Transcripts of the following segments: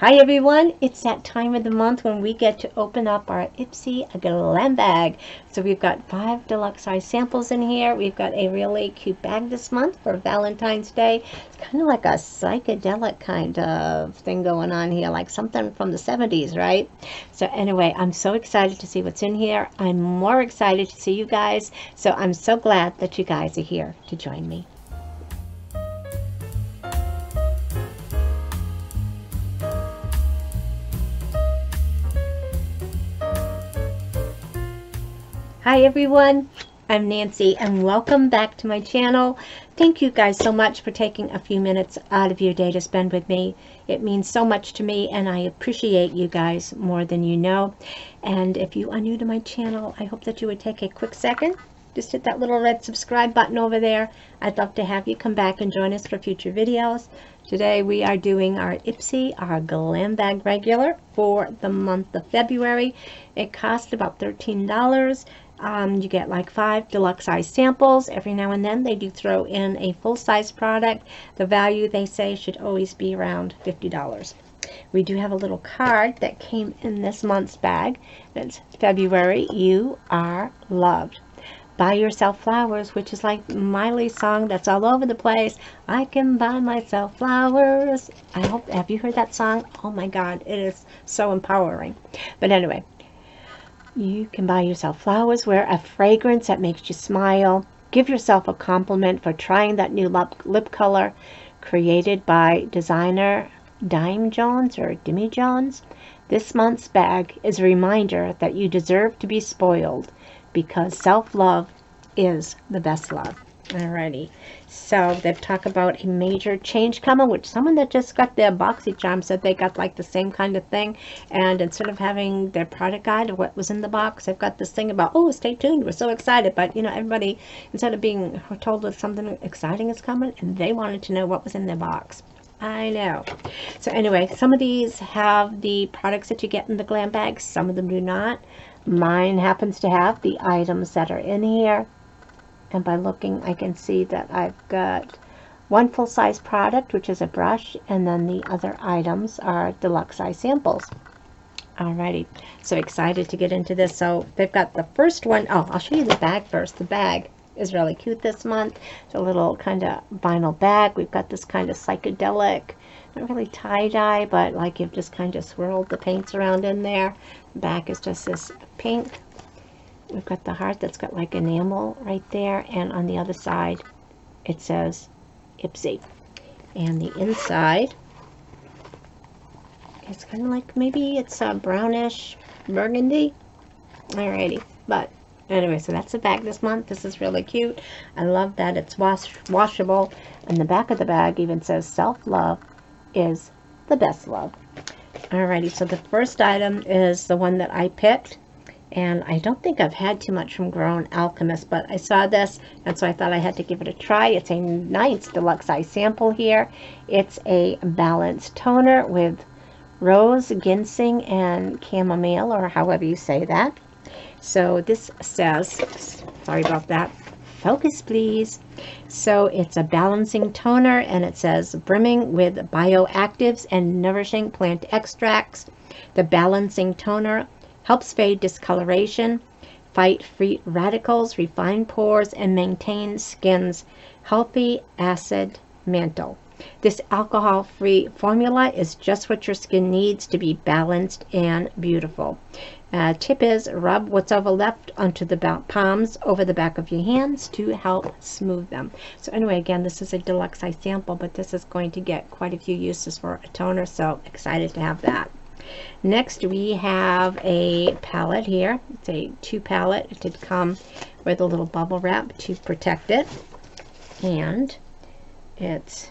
Hi everyone, it's that time of the month when we get to open up our Ipsy Glam Bag. So we've got five deluxe size samples in here. We've got a really cute bag this month for Valentine's Day. It's kind of like a psychedelic kind of thing going on here, like something from the 70s, right? So anyway, I'm so excited to see what's in here. I'm more excited to see you guys. So I'm so glad that you guys are here to join me. Hi everyone, I'm Nancy and welcome back to my channel. Thank you guys so much for taking a few minutes out of your day to spend with me. It means so much to me and I appreciate you guys more than you know. And if you are new to my channel, I hope that you would take a quick second. Just hit that little red subscribe button over there. I'd love to have you come back and join us for future videos. Today we are doing our Ipsy, our Glam Bag Regular for the month of February. It cost about $13 um, you get like five deluxe size samples. Every now and then they do throw in a full size product. The value they say should always be around $50. We do have a little card that came in this month's bag. It's February, you are loved. Buy yourself flowers, which is like Miley's song that's all over the place. I can buy myself flowers. I hope, have you heard that song? Oh my God, it is so empowering. But anyway, you can buy yourself flowers, wear a fragrance that makes you smile, give yourself a compliment for trying that new lip color created by designer Dime Jones or Dimmy Jones. This month's bag is a reminder that you deserve to be spoiled because self-love is the best love. Alrighty, so they've talked about a major change coming, which someone that just got their BoxyCharm said they got like the same kind of thing. And instead of having their product guide of what was in the box, they've got this thing about, oh, stay tuned, we're so excited. But, you know, everybody, instead of being told that something exciting is coming, and they wanted to know what was in their box. I know. So anyway, some of these have the products that you get in the glam bags. Some of them do not. Mine happens to have the items that are in here. And by looking I can see that I've got one full-size product which is a brush and then the other items are deluxe size samples. Alrighty. So excited to get into this. So they've got the first one. Oh I'll show you the bag first the bag is really cute this month. It's a little kind of vinyl bag. We've got this kind of psychedelic not really tie-dye but like you've just kind of swirled the paints around in there. The back is just this pink. We've got the heart that's got like enamel right there and on the other side it says Ipsy. And the inside it's kind of like maybe it's a brownish burgundy. Alrighty but anyway so that's the bag this month this is really cute I love that it's wash washable and the back of the bag even says self-love is the best love alrighty so the first item is the one that I picked and I don't think I've had too much from Grown Alchemist, but I saw this, and so I thought I had to give it a try. It's a nice deluxe size sample here. It's a balanced toner with rose, ginseng, and chamomile, or however you say that. So this says, sorry about that, focus please. So it's a balancing toner, and it says brimming with bioactives and nourishing plant extracts. The balancing toner helps fade discoloration, fight free radicals, refine pores, and maintain skin's healthy acid mantle. This alcohol-free formula is just what your skin needs to be balanced and beautiful. Uh, tip is rub what's over left onto the palms over the back of your hands to help smooth them. So anyway, again, this is a deluxe size sample, but this is going to get quite a few uses for a toner, so excited to have that. Next, we have a palette here. It's a two palette. It did come with a little bubble wrap to protect it. And it's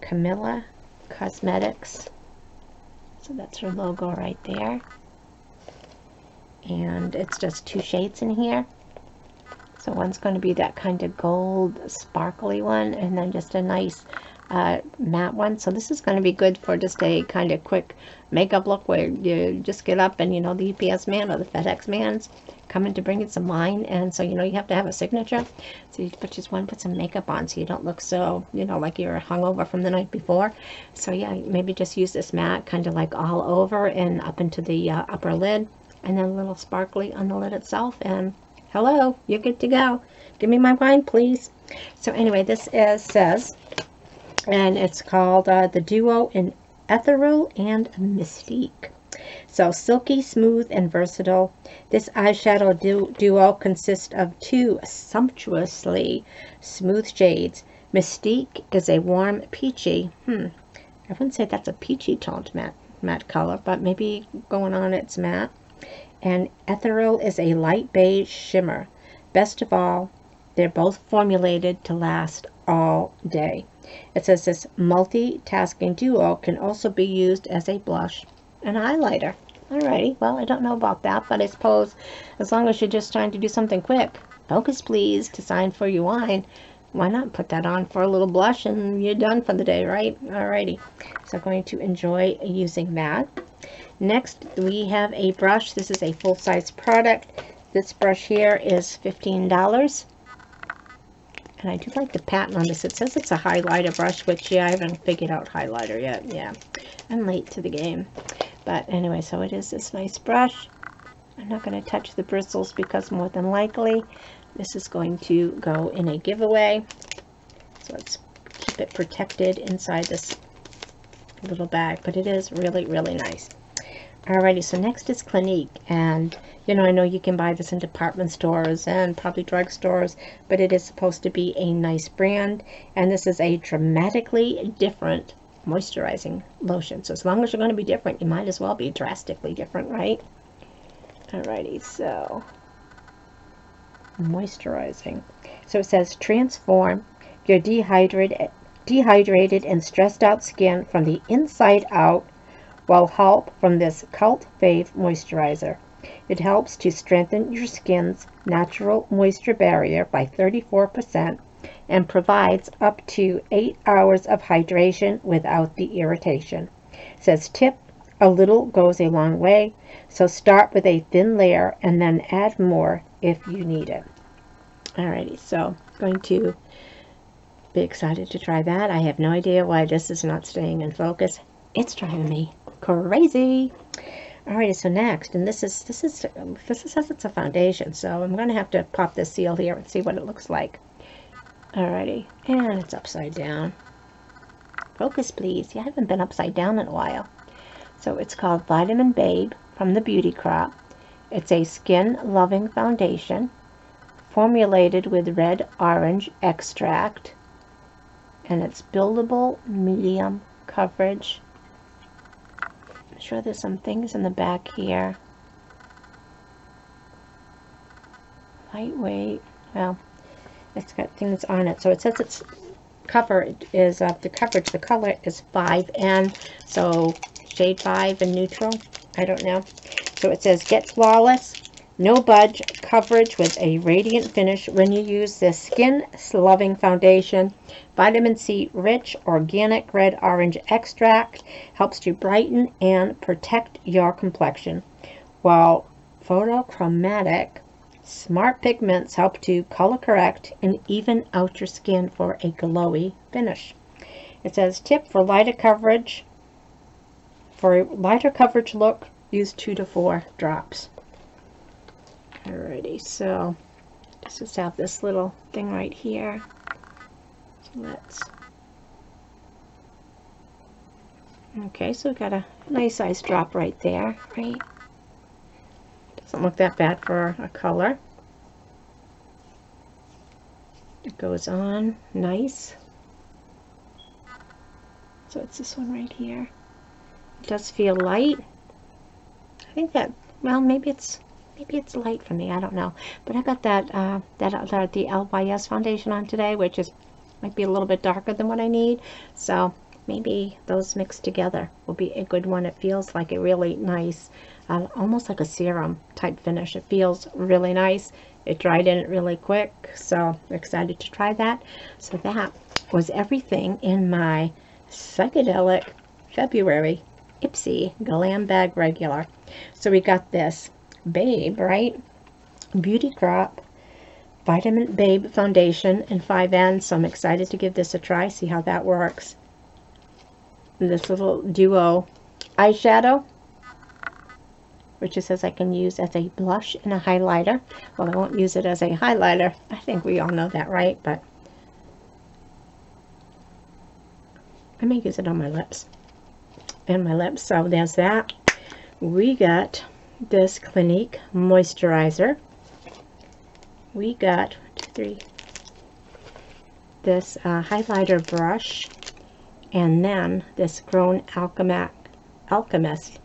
Camilla Cosmetics. So that's her logo right there. And it's just two shades in here. So one's going to be that kind of gold sparkly one and then just a nice uh, matte one. So this is going to be good for just a kind of quick makeup look where you just get up and, you know, the UPS man or the FedEx man's coming to bring you some wine. And so, you know, you have to have a signature. So you but just to put some makeup on so you don't look so, you know, like you're hungover from the night before. So yeah, maybe just use this matte kind of like all over and up into the uh, upper lid and then a little sparkly on the lid itself. And hello, you're good to go. Give me my wine, please. So anyway, this is says, and it's called uh, the Duo in Ethereal and Mystique. So silky, smooth, and versatile. This eyeshadow du duo consists of two sumptuously smooth shades. Mystique is a warm peachy, hmm, I wouldn't say that's a peachy toned matte, matte color, but maybe going on it's matte. And Ethereal is a light beige shimmer. Best of all, they're both formulated to last all day. It says this multitasking duo can also be used as a blush and highlighter. Alrighty, well, I don't know about that, but I suppose as long as you're just trying to do something quick, focus please to sign for your wine, why not put that on for a little blush and you're done for the day, right? Alrighty, so I'm going to enjoy using that. Next, we have a brush. This is a full-size product. This brush here is $15. And I do like the pattern on this. It says it's a highlighter brush, which, yeah, I haven't figured out highlighter yet. Yeah, I'm late to the game. But anyway, so it is this nice brush. I'm not going to touch the bristles because more than likely this is going to go in a giveaway. So let's keep it protected inside this little bag. But it is really, really nice. Alrighty, so next is Clinique, and you know, I know you can buy this in department stores and probably drugstores, but it is supposed to be a nice brand, and this is a dramatically different moisturizing lotion. So as long as you're going to be different, you might as well be drastically different, right? Alrighty, so moisturizing. So it says transform your dehydrated, dehydrated and stressed out skin from the inside out while help from this cult fave moisturizer. It helps to strengthen your skin's natural moisture barrier by 34% and provides up to 8 hours of hydration without the irritation. It says tip, a little goes a long way, so start with a thin layer and then add more if you need it. Alrighty, so going to be excited to try that. I have no idea why this is not staying in focus. It's driving me crazy. Alrighty, so next, and this is this is this says it's a foundation, so I'm gonna have to pop this seal here and see what it looks like. Alrighty, and it's upside down. Focus, please. You haven't been upside down in a while. So it's called Vitamin Babe from the Beauty Crop. It's a skin-loving foundation formulated with red orange extract, and it's buildable medium coverage I'm sure there's some things in the back here. Lightweight. Well, it's got things on it. So it says it's cover is uh, the coverage, the color is 5N. So shade 5 and neutral. I don't know. So it says get flawless, no budge coverage with a radiant finish when you use this skin loving foundation Vitamin C rich organic red orange extract helps to brighten and protect your complexion, while photochromatic smart pigments help to color correct and even out your skin for a glowy finish. It says tip for lighter coverage. For a lighter coverage look, use two to four drops. Alrighty, so just have this little thing right here let's okay so we've got a nice size drop right there right doesn't look that bad for a color. It goes on nice. So it's this one right here. It does feel light. I think that well maybe it's maybe it's light for me I don't know. But I got that uh, that uh, the LYS foundation on today which is might be a little bit darker than what I need. So maybe those mixed together will be a good one. It feels like a really nice, uh, almost like a serum type finish. It feels really nice. It dried in really quick, so excited to try that. So that was everything in my psychedelic February Ipsy Glam Bag Regular. So we got this Babe, right? Beauty Crop Vitamin Babe Foundation in 5N. So I'm excited to give this a try, see how that works. This little duo eyeshadow, which it says I can use as a blush and a highlighter. Well, I won't use it as a highlighter. I think we all know that, right? But I may use it on my lips and my lips. So there's that. We got this Clinique moisturizer. We got three, this uh, highlighter brush, and then this Grown Alchemist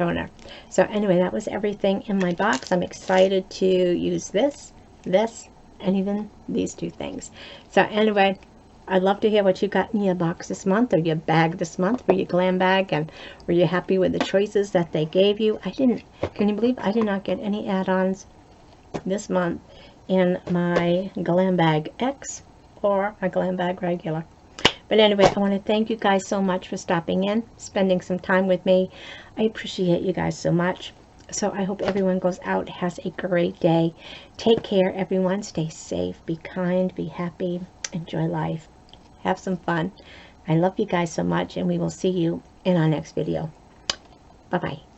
toner. So anyway, that was everything in my box. I'm excited to use this, this, and even these two things. So anyway, I'd love to hear what you got in your box this month or your bag this month for your glam bag and were you happy with the choices that they gave you? I didn't, can you believe I did not get any add-ons this month in my glam bag X or my glam bag regular. But anyway, I want to thank you guys so much for stopping in, spending some time with me. I appreciate you guys so much. So I hope everyone goes out, has a great day. Take care, everyone. Stay safe, be kind, be happy, enjoy life have some fun. I love you guys so much, and we will see you in our next video. Bye-bye.